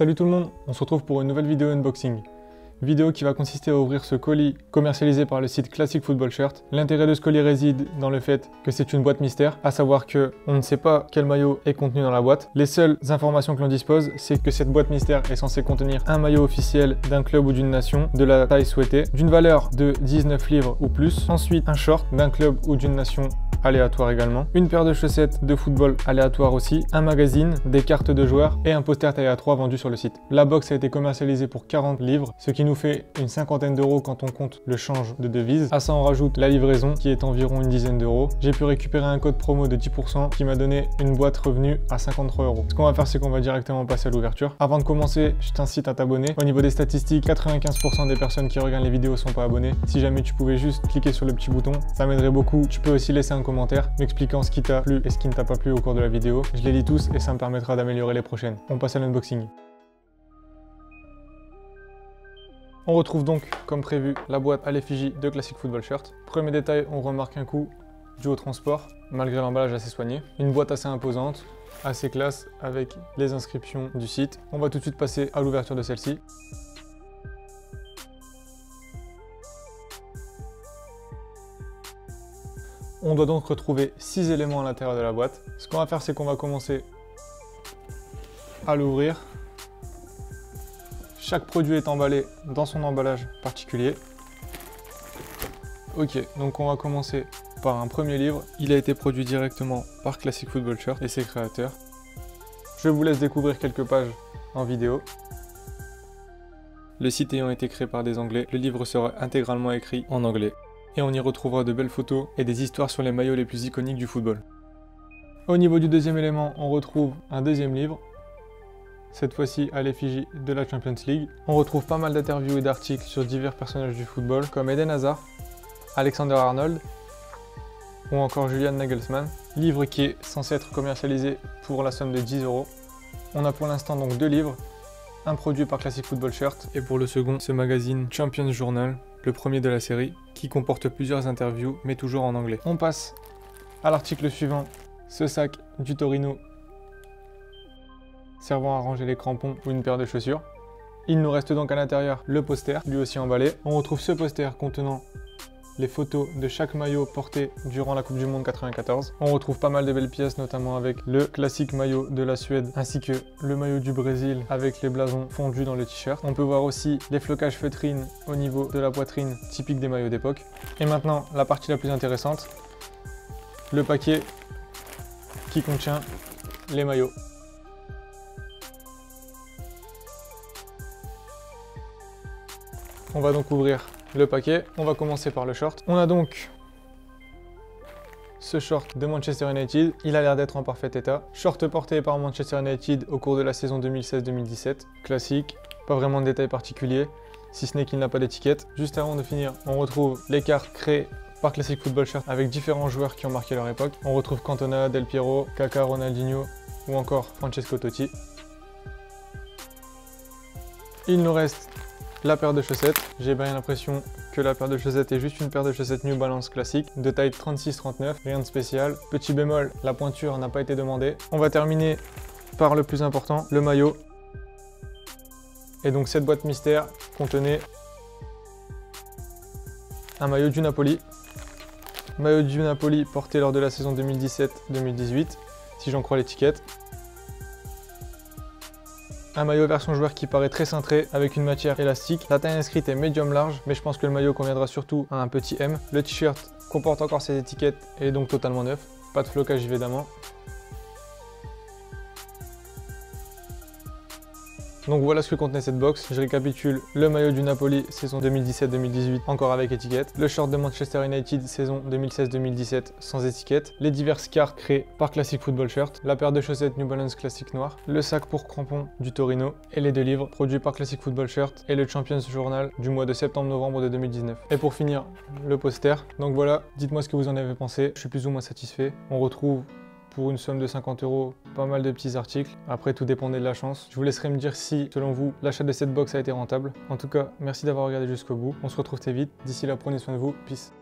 Salut tout le monde, on se retrouve pour une nouvelle vidéo unboxing. Vidéo qui va consister à ouvrir ce colis commercialisé par le site Classic Football Shirt. L'intérêt de ce colis réside dans le fait que c'est une boîte mystère, à savoir que on ne sait pas quel maillot est contenu dans la boîte. Les seules informations que l'on dispose, c'est que cette boîte mystère est censée contenir un maillot officiel d'un club ou d'une nation de la taille souhaitée, d'une valeur de 19 livres ou plus. Ensuite, un short d'un club ou d'une nation aléatoire également, une paire de chaussettes de football aléatoire aussi, un magazine, des cartes de joueurs et un poster taille A3 vendu sur le site. La box a été commercialisée pour 40 livres, ce qui nous fait une cinquantaine d'euros quand on compte le change de devise. À ça on rajoute la livraison qui est environ une dizaine d'euros. J'ai pu récupérer un code promo de 10% qui m'a donné une boîte revenue à 53 euros. Ce qu'on va faire c'est qu'on va directement passer à l'ouverture. Avant de commencer, je t'incite à t'abonner. Au niveau des statistiques, 95% des personnes qui regardent les vidéos sont pas abonnées. Si jamais tu pouvais juste cliquer sur le petit bouton, ça m'aiderait beaucoup. Tu peux aussi laisser un commentaire m'expliquant ce qui t'a plu et ce qui ne t'a pas plu au cours de la vidéo. Je les lis tous et ça me permettra d'améliorer les prochaines. On passe à l'unboxing. On retrouve donc, comme prévu, la boîte à l'effigie de Classic Football Shirt. Premier détail, on remarque un coup dû au transport, malgré l'emballage assez soigné. Une boîte assez imposante, assez classe, avec les inscriptions du site. On va tout de suite passer à l'ouverture de celle-ci. On doit donc retrouver 6 éléments à l'intérieur de la boîte. Ce qu'on va faire, c'est qu'on va commencer à l'ouvrir. Chaque produit est emballé dans son emballage particulier. Ok, donc on va commencer par un premier livre. Il a été produit directement par Classic Football Shirt et ses créateurs. Je vous laisse découvrir quelques pages en vidéo. Le site ayant été créé par des Anglais, le livre sera intégralement écrit en anglais et on y retrouvera de belles photos et des histoires sur les maillots les plus iconiques du football. Au niveau du deuxième élément, on retrouve un deuxième livre, cette fois-ci à l'effigie de la Champions League. On retrouve pas mal d'interviews et d'articles sur divers personnages du football comme Eden Hazard, Alexander Arnold ou encore Julian Nagelsmann. Livre qui est censé être commercialisé pour la somme de 10 euros. On a pour l'instant donc deux livres, un produit par Classic Football Shirt et pour le second ce magazine Champions Journal le premier de la série, qui comporte plusieurs interviews, mais toujours en anglais. On passe à l'article suivant, ce sac du Torino servant à ranger les crampons ou une paire de chaussures. Il nous reste donc à l'intérieur le poster, lui aussi emballé. On retrouve ce poster contenant les photos de chaque maillot porté durant la Coupe du Monde 94. On retrouve pas mal de belles pièces, notamment avec le classique maillot de la Suède, ainsi que le maillot du Brésil avec les blasons fondus dans le t-shirt. On peut voir aussi les flocages feutrines au niveau de la poitrine, typique des maillots d'époque. Et maintenant, la partie la plus intéressante, le paquet qui contient les maillots. On va donc ouvrir le paquet. On va commencer par le short. On a donc ce short de Manchester United. Il a l'air d'être en parfait état. Short porté par Manchester United au cours de la saison 2016-2017. Classique, pas vraiment de détails particuliers, si ce n'est qu'il n'a pas d'étiquette. Juste avant de finir, on retrouve les cartes créées par Classic Football Shirt avec différents joueurs qui ont marqué leur époque. On retrouve Cantona, Del Piero, Kaka, Ronaldinho ou encore Francesco Totti. Il nous reste la paire de chaussettes. J'ai bien l'impression que la paire de chaussettes est juste une paire de chaussettes New Balance classique de taille 36-39, rien de spécial. Petit bémol, la pointure n'a pas été demandée. On va terminer par le plus important, le maillot. Et donc cette boîte mystère contenait un maillot du Napoli. Maillot du Napoli porté lors de la saison 2017-2018, si j'en crois l'étiquette. Un maillot version joueur qui paraît très cintré avec une matière élastique. La taille inscrite est médium large, mais je pense que le maillot conviendra surtout à un petit M. Le t-shirt comporte encore ses étiquettes et est donc totalement neuf. Pas de flocage évidemment. Donc voilà ce que contenait cette box. Je récapitule le maillot du Napoli saison 2017-2018 encore avec étiquette, le short de Manchester United saison 2016-2017 sans étiquette, les diverses cartes créées par Classic Football Shirt, la paire de chaussettes New Balance Classic noir, le sac pour crampons du Torino et les deux livres produits par Classic Football Shirt et le Champions Journal du mois de septembre-novembre de 2019. Et pour finir, le poster. Donc voilà, dites-moi ce que vous en avez pensé. Je suis plus ou moins satisfait. On retrouve pour une somme de 50 euros, pas mal de petits articles. Après, tout dépendait de la chance. Je vous laisserai me dire si, selon vous, l'achat de cette box a été rentable. En tout cas, merci d'avoir regardé jusqu'au bout. On se retrouve très vite. D'ici là, prenez soin de vous. Peace.